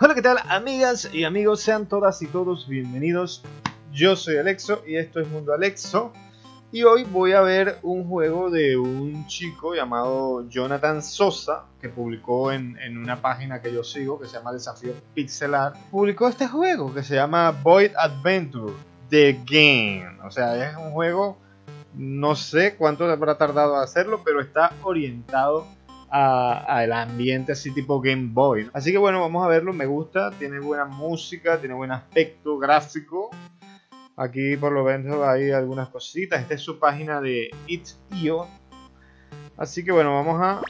Hola, ¿qué tal amigas y amigos? Sean todas y todos bienvenidos. Yo soy Alexo y esto es Mundo Alexo. Y hoy voy a ver un juego de un chico llamado Jonathan Sosa, que publicó en, una página que yo sigo, que se llama Desafío Pixelar. Publicó este juego que se llama Void Adventure, The Game. O sea, es un juego, no sé cuánto habrá tardado a hacerlo, pero está orientado al ambiente así tipo Game Boy. Así que bueno, vamos a verlo, me gusta, tiene buena música, tiene buen aspecto gráfico. Aquí por lo menos hay algunas cositas. Esta es su página de itch.io. Así que bueno, vamos a,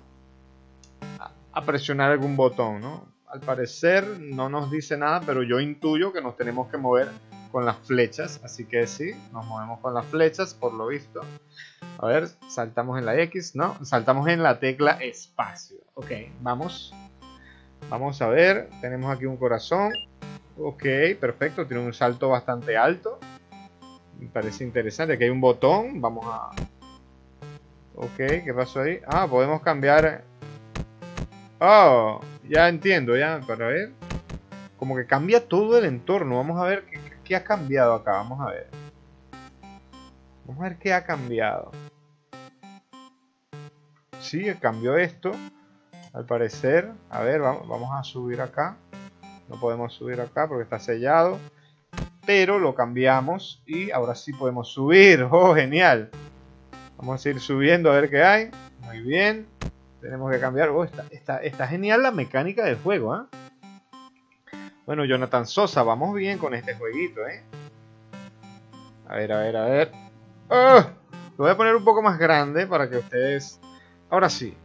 a presionar algún botón, ¿no? Al parecer no nos dice nada, pero yo intuyo que nos tenemos que mover con las flechas. Así que sí, nos movemos con las flechas, por lo visto. A ver, saltamos en la X, ¿no? Saltamos en la tecla espacio. Ok, vamos. Vamos a ver, tenemos aquí un corazón. Ok, perfecto, tiene un salto bastante alto. Me parece interesante. Aquí hay un botón. Vamos a... Ok, ¿qué pasó ahí? Ah, podemos cambiar... Oh, ya entiendo, ya. Para ver. Como que cambia todo el entorno. Vamos a ver qué, qué ha cambiado acá. Vamos a ver. Vamos a ver qué ha cambiado. Sí, cambió esto. Al parecer. A ver, vamos, a subir acá. No podemos subir acá porque está sellado pero lo cambiamos y ahora sí podemos subir. ¡Oh, genial! Vamos a ir subiendo a ver qué hay. Muy bien. Tenemos que cambiar. Oh, está, está, genial la mecánica del juego, ¿eh? Bueno, Jonathan Sosa, vamos bien con este jueguito, ¿eh? A ver, a ver, a ver. ¡Oh! Lo voy a poner un poco más grande para que ustedes... Ahora sí.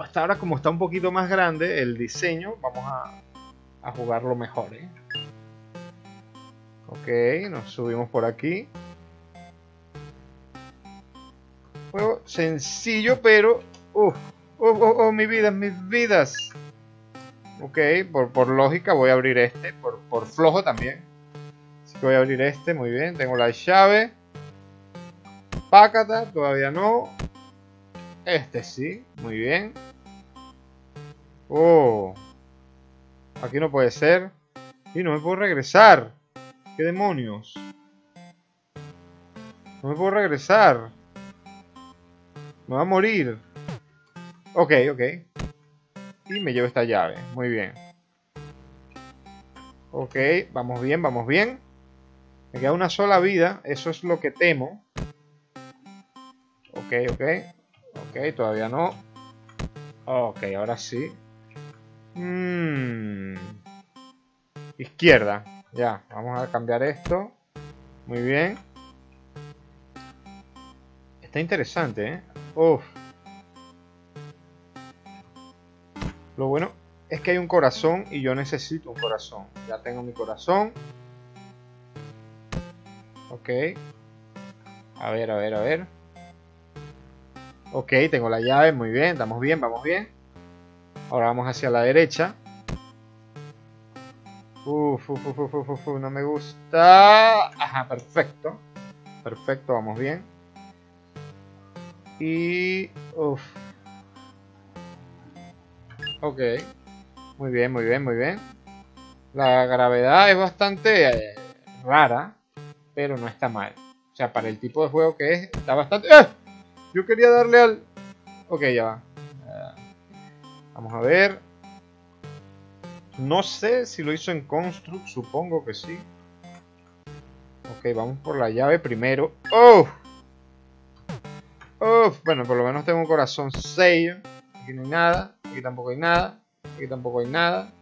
Hasta ahora como está un poquito más grande el diseño, vamos a, a jugarlo mejor, ¿eh? Ok, nos subimos por aquí. Juego sencillo, pero... Uh, oh, oh, oh, mi vida, mis vidas. Ok, por, por, lógica voy a abrir este, por, por flojo también. Así que voy a abrir este, muy bien. Tengo la llave. Pácata, todavía no. Este sí, muy bien. Oh. Aquí no puede ser. Y no me puedo regresar. ¿Qué demonios? No me puedo regresar. Me va a morir. Ok, ok. Y me llevo esta llave. Muy bien. Ok, vamos bien, vamos bien. Me queda una sola vida. Eso es lo que temo. Ok, ok. Ok, todavía no. Ok, ahora sí. Mmm. Izquierda. Ya, vamos a cambiar esto. Muy bien. Está interesante, ¿eh? Uf. Lo bueno es que hay un corazón y yo necesito un corazón. Ya tengo mi corazón. Ok. A ver, a ver, a ver. Ok, tengo la llave. Muy bien, estamos bien, vamos bien. Ahora vamos hacia la derecha. Uf, uf, uf, uf, uf, no me gusta. Ajá, perfecto. Perfecto, vamos bien. Y... Uf. Ok. Muy bien, muy bien, muy bien. La gravedad es bastante eh, rara, pero no está mal. O sea, para el tipo de juego que es, está bastante... ¡Eh! Yo quería darle al... Ok, ya va. vamos a ver. No sé si lo hizo en Construct, supongo que sí. Ok, vamos por la llave primero. ¡Oh! ¡Oh! Bueno, por lo menos tengo un corazón 6. Aquí no hay nada. Aquí tampoco hay nada. Aquí tampoco hay nada.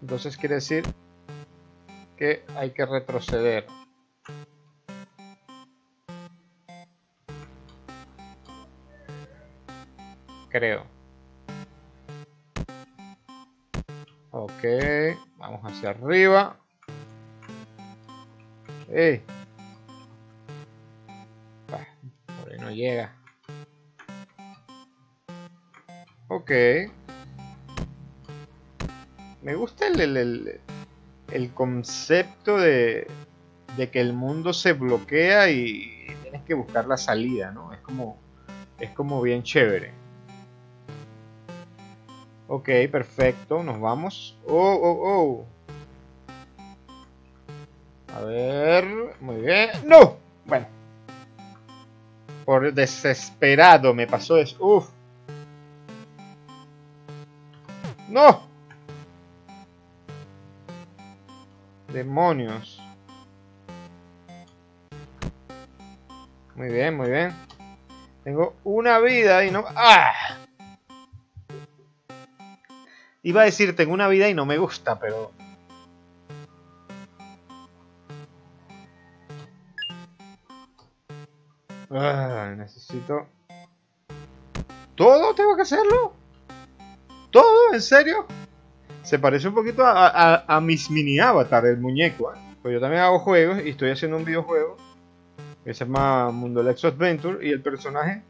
Entonces quiere decir que hay que retroceder. Creo. Ok, vamos hacia arriba. ¡Ey! por ahí no llega. Ok. Me gusta el, el, concepto de, de, que el mundo se bloquea y tienes que buscar la salida, ¿no? Es como, es como bien chévere. Ok, perfecto, nos vamos. Oh, oh, oh. A ver, muy bien. ¡No! Bueno. Por desesperado me pasó eso. Uf. ¡No! Demonios. Muy bien, muy bien. Tengo una vida y no... ¡Ah! Iba a decir, tengo una vida y no me gusta, pero... Ah, necesito... ¿Todo tengo que hacerlo? ¿Todo? ¿En serio? Se parece un poquito a, mis mini avatar, el muñeco. ¿eh? Pues yo también hago juegos y estoy haciendo un videojuego que se llama Mundo Lexo Adventure y el personaje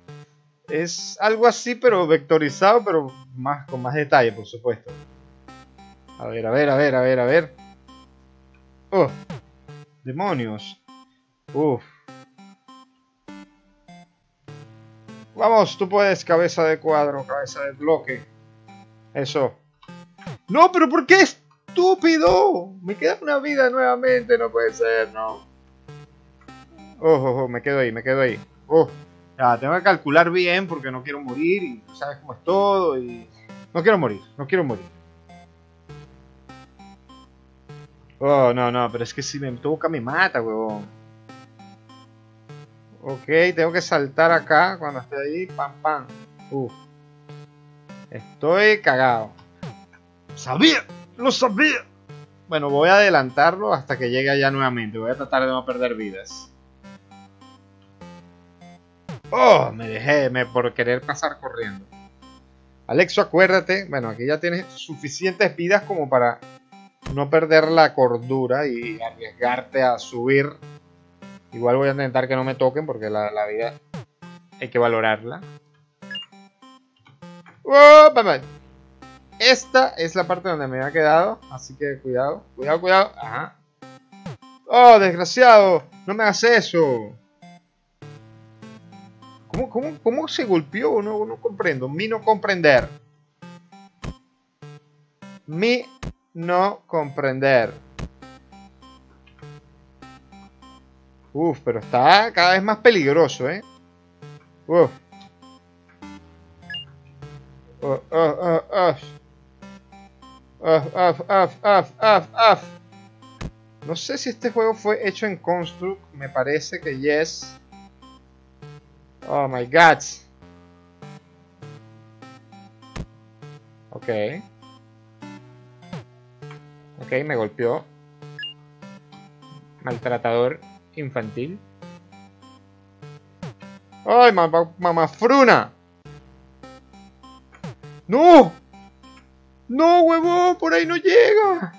es algo así, pero vectorizado, pero más con más detalle, por supuesto. A ver, a ver, a ver, a ver, a ver. ¡Oh! ¡Demonios! ¡Uf! Vamos, tú puedes, cabeza de cuadro, cabeza de bloque. Eso. ¡No, pero por qué estúpido! Me queda una vida nuevamente, no puede ser, no. Ojo, oh, oh, me quedo ahí, me quedo ahí. ¡Oh! Ya, tengo que calcular bien porque no quiero morir y sabes cómo es todo y... No quiero morir, no quiero morir. Oh, no, no, pero es que si me toca me mata, huevón. Ok, tengo que saltar acá cuando esté ahí. Pam, pam. Uf. Estoy cagado. ¡Sabía! ¡Lo sabía! Bueno, voy a adelantarlo hasta que llegue allá nuevamente. Voy a tratar de no perder vidas. Oh, me dejé me, por querer pasar corriendo. Alexo, acuérdate. Bueno, aquí ya tienes suficientes vidas como para no perder la cordura y arriesgarte a subir. Igual voy a intentar que no me toquen porque la, vida hay que valorarla. Oh, Esta es la parte donde me había quedado, así que cuidado, cuidado, cuidado. Ajá. Oh, desgraciado, no me hagas eso. ¿Cómo, se golpeó? No, comprendo. Mi no comprender. Mi no comprender. Uf, pero está cada vez más peligroso, ¿eh? Uf. Uf, No sé si este juego fue hecho en Construct. Me parece que yes. Oh my god. Ok. Ok, me golpeó. Maltratador infantil. ¡Ay, mamá, fruna! ¡No! ¡No, huevón! ¡Por ahí no llega!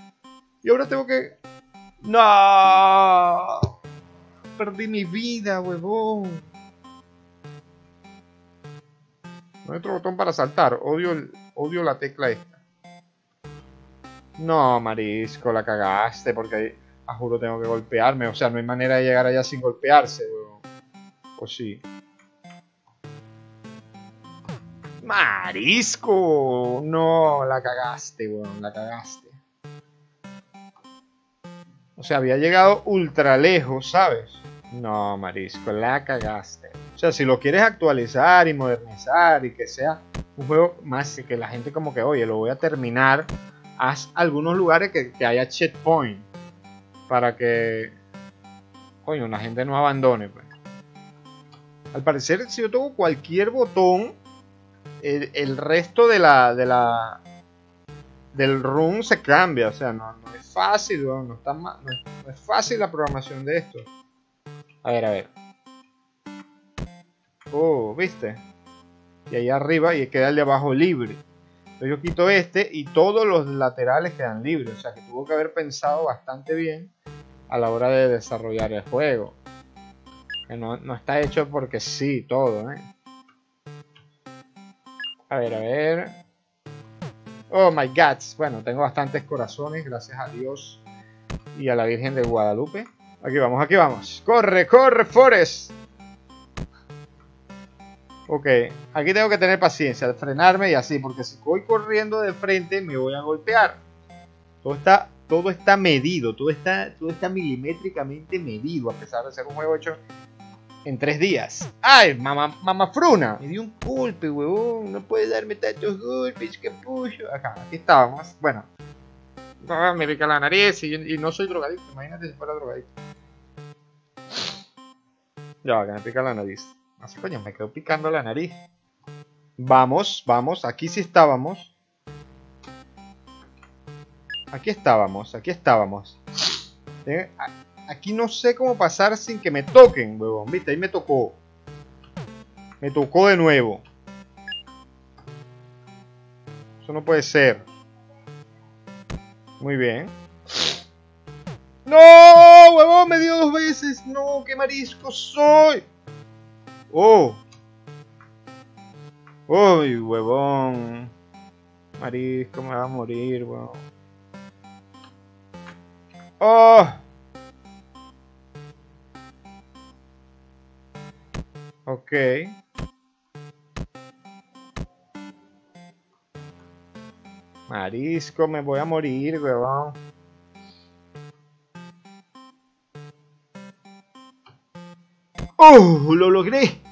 Y ahora tengo que... ¡No! Perdí mi vida, huevón. No hay otro botón para saltar. Odio, odio la tecla esta. No, marisco, la cagaste porque a juro tengo que golpearme. O sea, no hay manera de llegar allá sin golpearse, weón. O sí. Marisco. No, la cagaste, weón. La cagaste. O sea, había llegado ultra lejos, ¿sabes? No, Marisco, la cagaste. O sea, si lo quieres actualizar y modernizar y que sea un juego más que la gente como que, oye, lo voy a terminar, haz algunos lugares que, haya checkpoint para que, coño, la gente no abandone. Pues. Al parecer, si yo toco cualquier botón, el, resto de la, de la del room se cambia. O sea, no, es fácil, no, no es fácil la programación de esto. A ver, a ver. Oh, ¿viste? Y ahí arriba y queda el de abajo libre. Entonces yo quito este y todos los laterales quedan libres. O sea que tuvo que haber pensado bastante bien a la hora de desarrollar el juego. Que no, está hecho porque sí, todo, ¿eh? A ver, a ver. Oh my god. Bueno, tengo bastantes corazones, gracias a Dios y a la Virgen de Guadalupe. Aquí vamos, aquí vamos. Corre, corre, Forest. Ok, aquí tengo que tener paciencia, frenarme y así, porque si voy corriendo de frente me voy a golpear. Todo está, todo está medido, todo está, todo está milimétricamente medido, a pesar de ser un juego hecho en tres días. ¡Ay, mamá, mamá fruna! Me dio un golpe, huevón. No puede darme tantos golpes, que puyo. Acá, aquí estábamos. Bueno. me pica la nariz y, no soy drogadicto. Imagínate si fuera drogadicto. Ya, que me pica la nariz. Coño, me quedo picando la nariz. Vamos, vamos, aquí sí estábamos. Aquí estábamos, aquí estábamos. Eh, aquí no sé cómo pasar sin que me toquen, huevón. Viste, ahí me tocó. Me tocó de nuevo. Eso no puede ser. Muy bien. ¡No! ¡Huevón! Me dio dos veces. ¡No! ¡Qué marisco soy! ¡Oh! ¡Uy, huevón! Marisco, me va a morir, huevón. ¡Oh! Ok. Marisco, me voy a morir, huevón. ¡Oh! ¡Lo logré!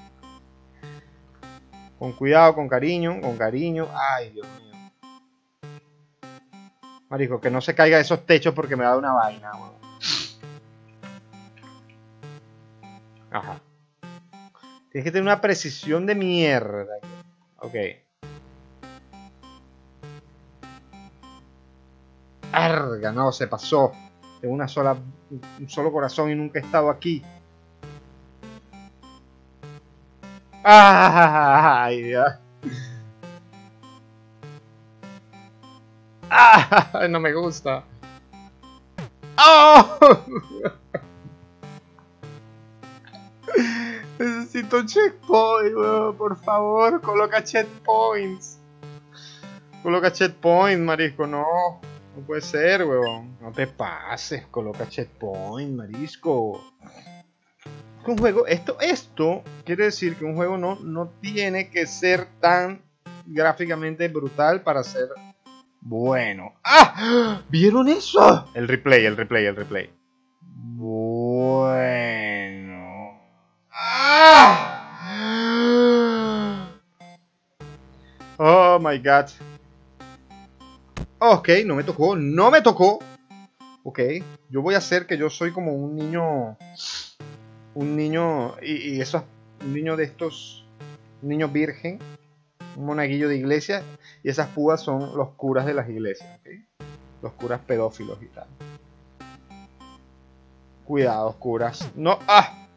Con cuidado, con cariño, con cariño. Ay, Dios mío. Marico, que no se caiga de esos techos porque me da una vaina, Ajá. Tienes que tener una precisión de mierda. Ok. Arga, no, se pasó. Tengo una sola, un solo corazón y nunca he estado aquí. Ay, Dios. Ah, no me gusta. ¡Oh! Necesito checkpoint, por favor, coloca checkpoints. Coloca checkpoint, marisco, no. No puede ser, weón. No te pases, coloca checkpoint, marisco un juego, esto, esto quiere decir que un juego no, no tiene que ser tan gráficamente brutal para ser bueno. ¡Ah! ¿Vieron eso? El replay, el replay, el replay. Bueno. ¡Ah! Oh my god. Ok, no me tocó, no me tocó. Ok, yo voy a hacer que yo soy como un niño un niño, y, eso es un niño de estos, un niño virgen, un monaguillo de iglesia, y esas púas son los curas de las iglesias, los curas pedófilos y tal. Cuidado, curas. No, ah,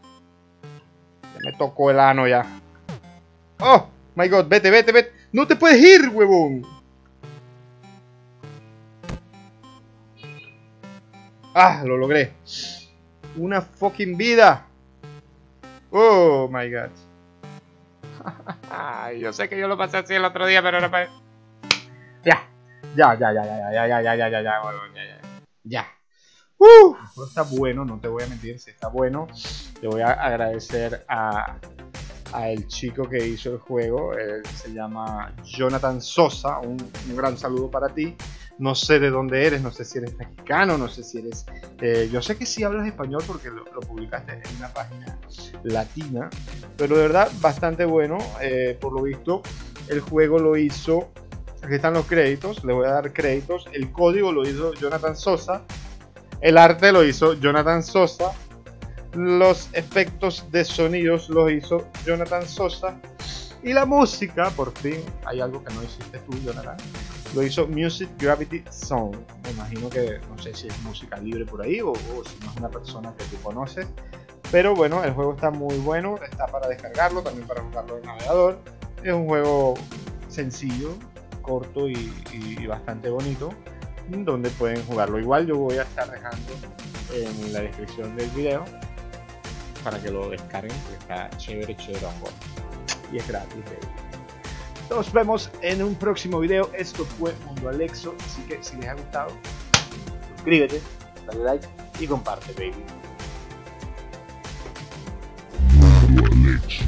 ya me tocó el ano ya. Oh, my god, vete, vete, vete. No te puedes ir, huevón. Ah, lo logré. Una fucking vida. Oh my god. Yo sé que yo lo pasé así el otro día, pero no para. Ya, ya, ya, ya, ya, ya, ya, ya, ya, ya, ya, ya, ya. Uh, está bueno, no te voy a mentir, si está bueno. Le voy a agradecer a, a el chico que hizo el juego. Él se llama Jonathan Sosa. Un, un gran saludo para ti no sé de dónde eres, no sé si eres mexicano, no sé si eres... Eh, yo sé que sí hablas español porque lo, publicaste en una página latina, pero de verdad bastante bueno, eh, por lo visto el juego lo hizo, aquí están los créditos, le voy a dar créditos, el código lo hizo Jonathan Sosa, el arte lo hizo Jonathan Sosa, los efectos de sonidos los hizo Jonathan Sosa, y la música, por fin, hay algo que no hiciste tú, Jonathan lo hizo Music Gravity Zone. Me imagino que no sé si es música libre por ahí o, si no es una persona que tú conoces. Pero bueno, el juego está muy bueno, está para descargarlo, también para jugarlo en navegador. Es un juego sencillo, corto y, bastante bonito, donde pueden jugarlo. Igual yo voy a estar dejando en la descripción del video para que lo descarguen, porque está chévere, chévere, y es gratis. Nos vemos en un próximo video. Esto fue Mundo Alexo. Así que si les ha gustado, suscríbete, dale like y comparte, baby. Mundo Alexo.